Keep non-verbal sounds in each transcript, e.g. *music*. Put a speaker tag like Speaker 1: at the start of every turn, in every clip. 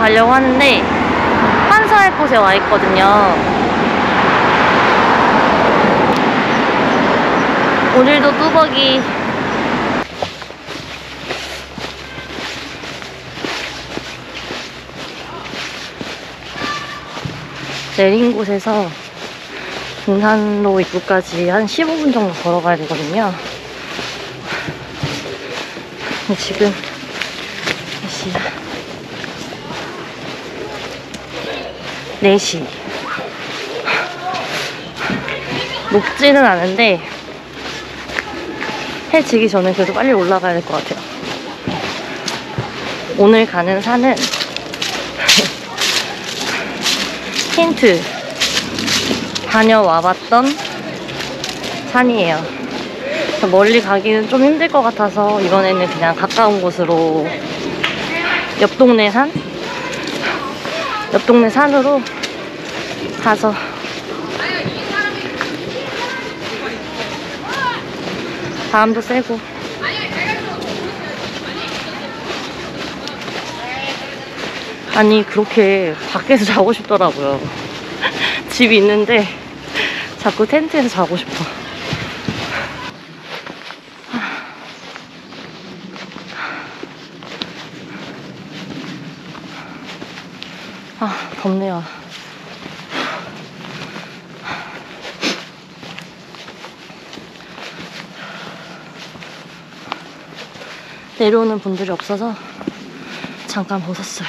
Speaker 1: 가려고 하는데 환사할 곳에 와 있거든요. 오늘도 뚜벅이 내린 곳에서 등산로 입구까지 한 15분 정도 걸어가야 되거든요. 지금 몇 시야? 4시. 높지는 않은데 해 지기 전에 그래도 빨리 올라가야 될 것 같아요. 오늘 가는 산은 *laughs* 힌트 다녀와봤던 산이에요. 멀리 가기는 좀 힘들 것 같아서 이번에는 그냥 가까운 곳으로 옆 동네 산? 옆 동네 산으로 가서. 바람도 쐬고. 아니 그렇게 밖에서 자고 싶더라고요. *laughs* 집이 있는데 자꾸 텐트에서 자고 싶어 덥네요 내려오는 분들이 없어서 잠깐 벗었어요.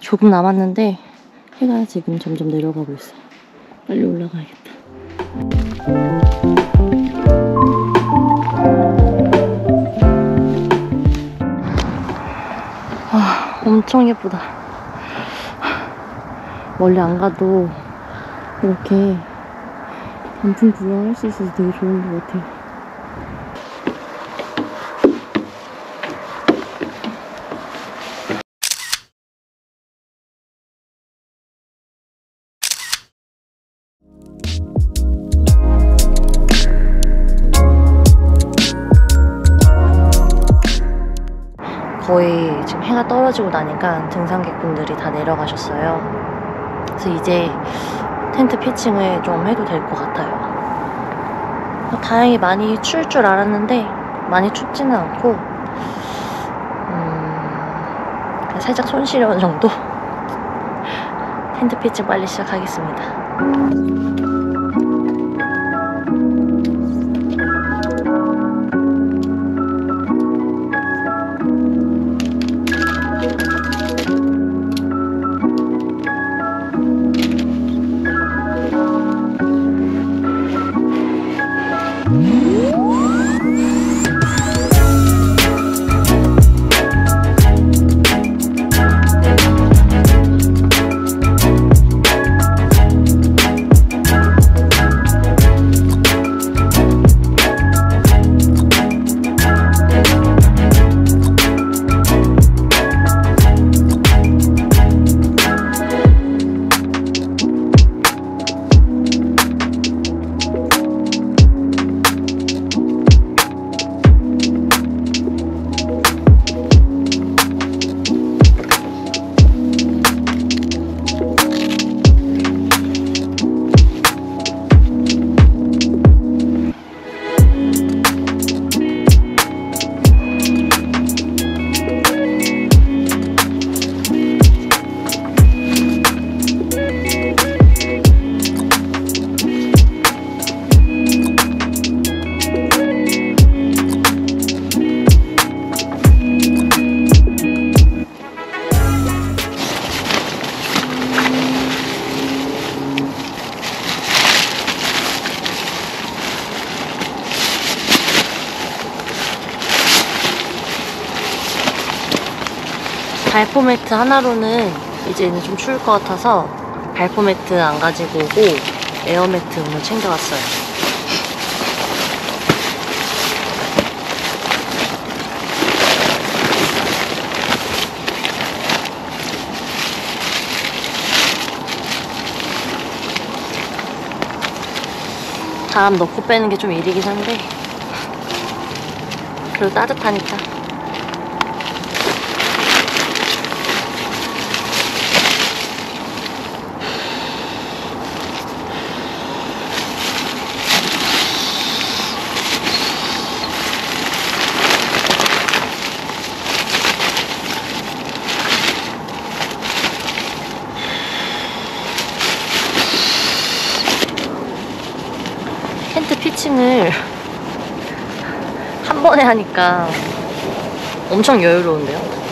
Speaker 1: 조금 남았는데 해가 지금 점점 내려가고 있어요. 빨리 올라가야겠다. 아, 엄청 예쁘다. 멀리 안 가도 이렇게 단풍 구경할 수 있어서 되게 좋은 것 같아요. 떨어지고 나니까 등산객분들이 다 내려가셨어요. 그래서 이제 텐트 피칭을 좀 해도 될 것 같아요. 다행히 많이 추울 줄 알았는데 많이 춥지는 않고 음, 살짝 손 시려운 정도? *laughs* 텐트 피칭 빨리 시작하겠습니다. 발포 매트 하나로는 이제는 좀 추울 것 같아서 발포 매트 안 가지고 오고 에어 매트 오늘 챙겨왔어요. 다음 넣고 빼는 게 좀 일이긴 한데 그래도 따뜻하니까 하니까 엄청 여유로운데요?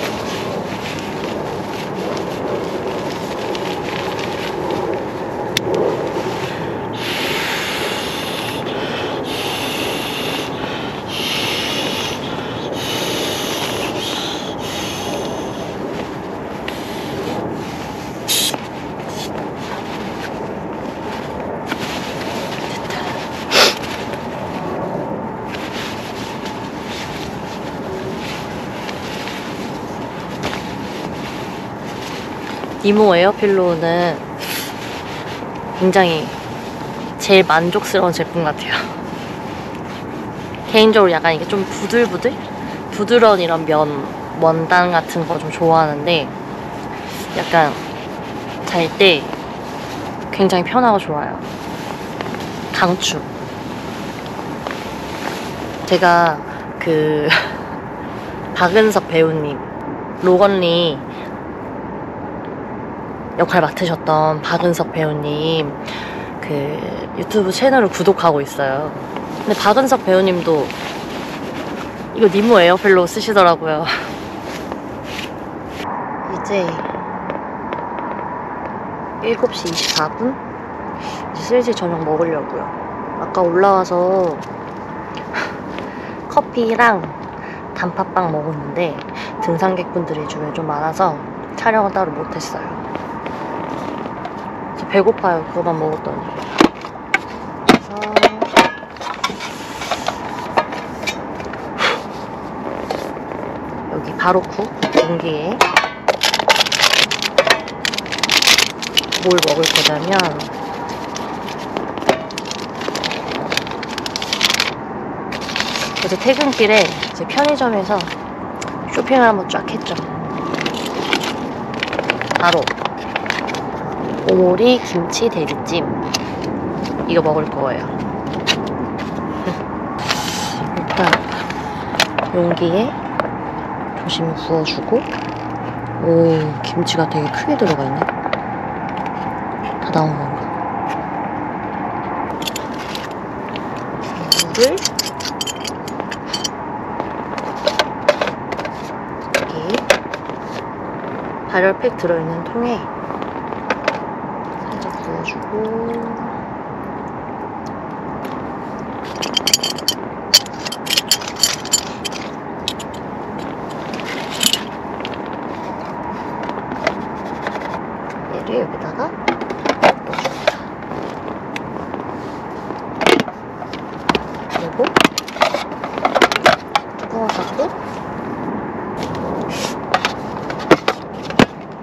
Speaker 1: 이모 에어필로우는 굉장히 제일 만족스러운 제품 같아요. 개인적으로 약간 이게 좀 부들부들? 부드러운 이런 면, 원단 같은 거 좀 좋아하는데 약간 잘 때 굉장히 편하고 좋아요. 강추. 제가 그 *laughs* 박은석 배우님, 로건리 역할 맡으셨던 박은석 배우님 그 유튜브 채널을 구독하고 있어요. 근데 박은석 배우님도 이거 니모 에어펠로 쓰시더라고요. *laughs* 이제 7시 24분? 이제 슬슬 저녁 먹으려고요. 아까 올라와서 *laughs* 커피랑 단팥빵 먹었는데 등산객분들이 주변에 좀 많아서 촬영은 따로 못했어요. 저 배고파요. 그거만 먹었더니. 그래서 여기 바로쿠 용기에 뭘 먹을 거냐면 어제 퇴근길에 이제 편의점에서 쇼핑을 한번 쫙 했죠. 바로 오모리 김치 대리찜 이거 먹을 거예요. 일단 용기에 조심히 부어주고 오 김치가 되게 크게 들어가 있네. 다 나온 건가? 물을 여기 발열팩 들어있는 통에 부어주고 얘를 여기다가 넣어줍니다. 그리고 닫고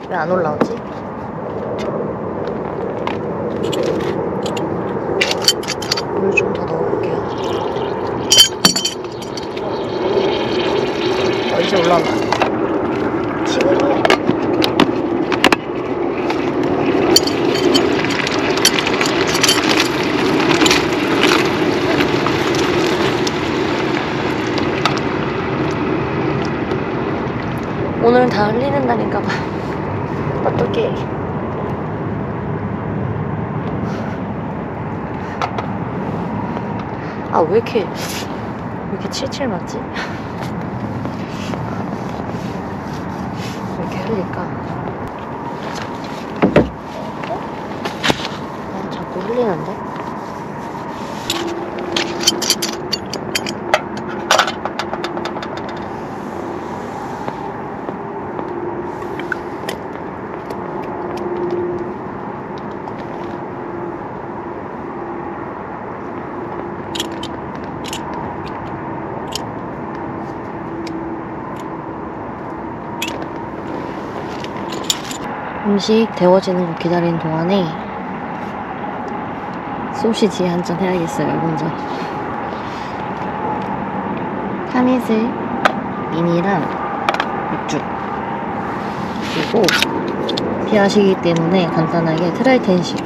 Speaker 1: 왜 안 올라오지? 물 좀 더 넣어볼게요. 어, 이제 올라온다. 지금이야. 오늘은 다 흘리는 날인가 봐. 어떡해. 아, 왜 이렇게, 왜 이렇게 칠칠 맞지? 왜 이렇게 흘릴까? 어, 자꾸 흘리는데? 음식 데워지는 거 기다리는 동안에 소시지 한 잔 해야겠어요, 먼저. 타미슬 미니랑 맥주. 그리고 비하시기 때문에 간단하게 트라이텐시.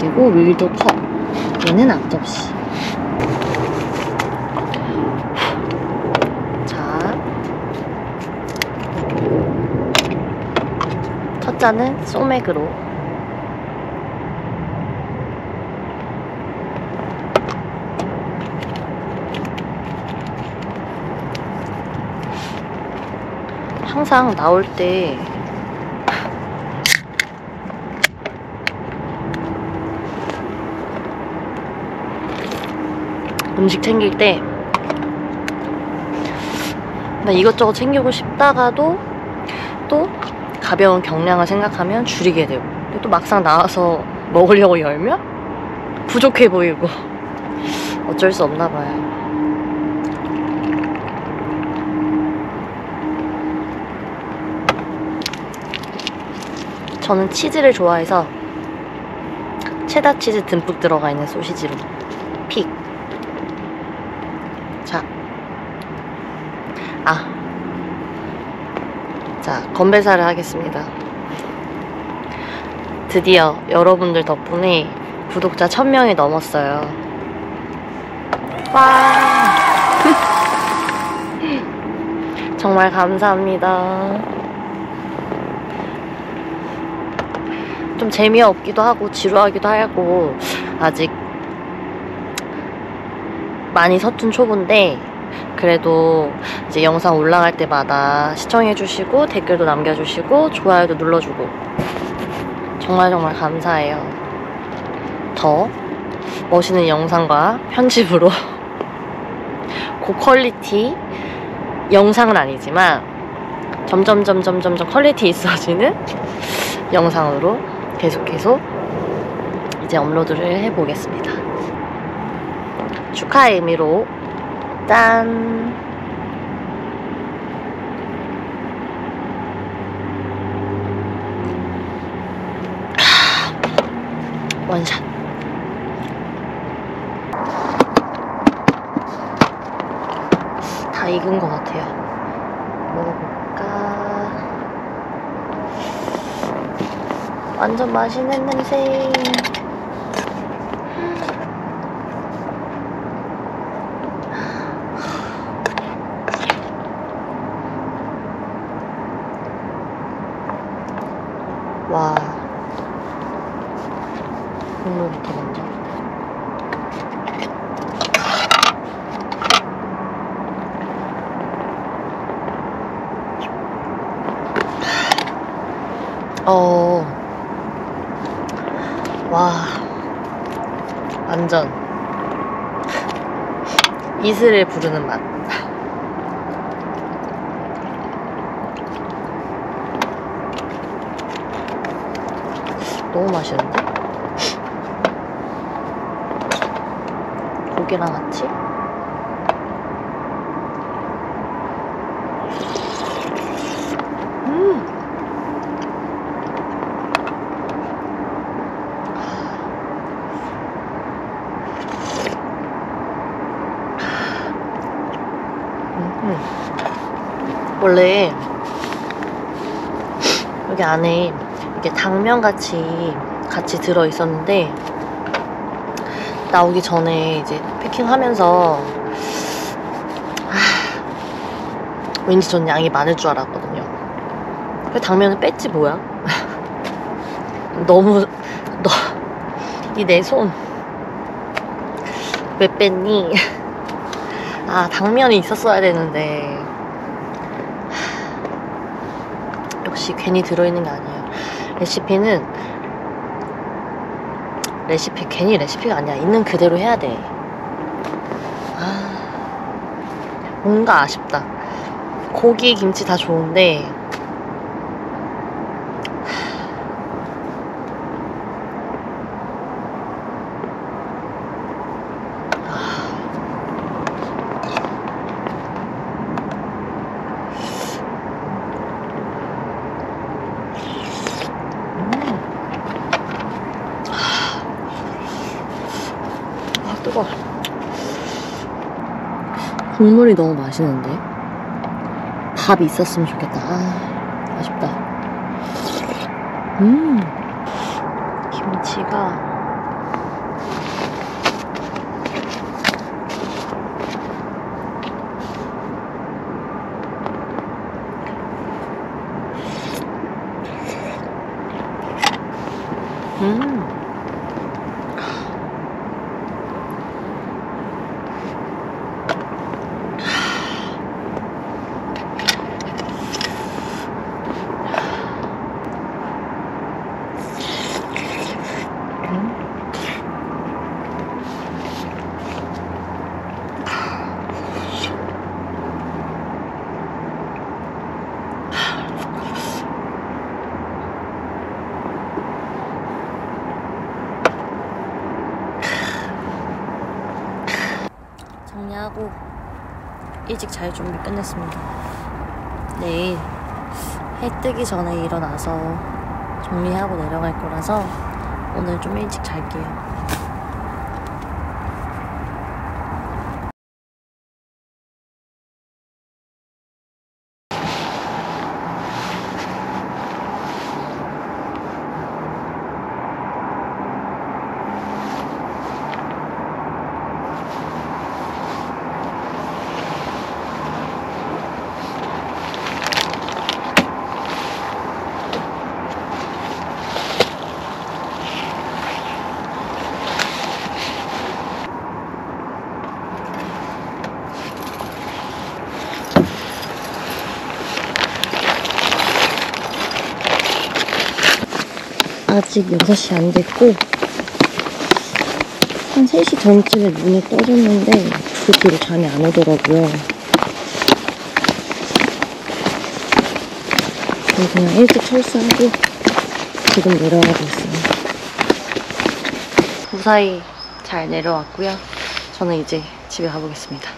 Speaker 1: 그리고 윌도 컵. 얘는 앞접시. 자. 첫 잔은 소맥으로. 항상 나올 때 음식 챙길 때 나 이것저것 챙기고 싶다가도 또 가벼운 경량을 생각하면 줄이게 되고 근데 또 막상 나와서 먹으려고 열면 부족해 보이고 *laughs* 어쩔 수 없나 봐요. 저는 치즈를 좋아해서 체다 치즈 듬뿍 들어가 있는 소시지로 픽. 자. 아. 자, 건배사를 하겠습니다. 드디어 여러분들 덕분에 구독자 1000명이 넘었어요. 와. *laughs* 정말 감사합니다. 좀 재미없기도 하고 지루하기도 하고 아직 많이 서툰 초보인데 그래도 이제 영상 올라갈 때마다 시청해주시고 댓글도 남겨주시고 좋아요도 눌러주고 정말 정말 감사해요. 더 멋있는 영상과 편집으로 *laughs* 고퀄리티 영상은 아니지만 점점 점점 점점 quality 있어지는 *laughs* 영상으로 계속해서 이제 업로드를 해보겠습니다. 축하의 의미로 짠! 원샷. 다 익은 것 같아요. 먹어볼까? 완전 맛있는 냄새. 와. 국물부터 먼저. 어. 와. 완전. 이슬을 부르는 맛. 너무 맛있는데? 고기랑 같이? 음! 음. 원래 여기 안에 이게 당면 같이 같이 들어 있었는데 나오기 전에 이제 패킹하면서 아, 왠지 전 양이 많을 줄 알았거든요. 그 당면을 뺐지 뭐야? *laughs* 너무 너 이 내 손 왜 뺐니? *laughs* 아 당면이 있었어야 되는데 역시 괜히 들어있는 게 아니에요. 레시피는 레시피 괜히 레시피가 아니야. 있는 그대로 해야 돼. 아 뭔가 아쉽다. 고기 김치 다 좋은데 국물이 너무 맛있는데? 밥이 있었으면 좋겠다. 아, 아쉽다. 음. 김치가 정리하고 일찍 잘 준비 끝냈습니다. 내일 해 뜨기 전에 일어나서 정리하고 내려갈 거라서 오늘 좀 일찍 잘게요. 아직 6시 안 됐고 한 3시 전쯤에 눈이 떠졌는데 그 뒤로 잠이 안 오더라고요. 그냥 일찍 철수하고 지금 내려가고 있습니다. 무사히 잘 내려왔고요. 저는 이제 집에 가보겠습니다.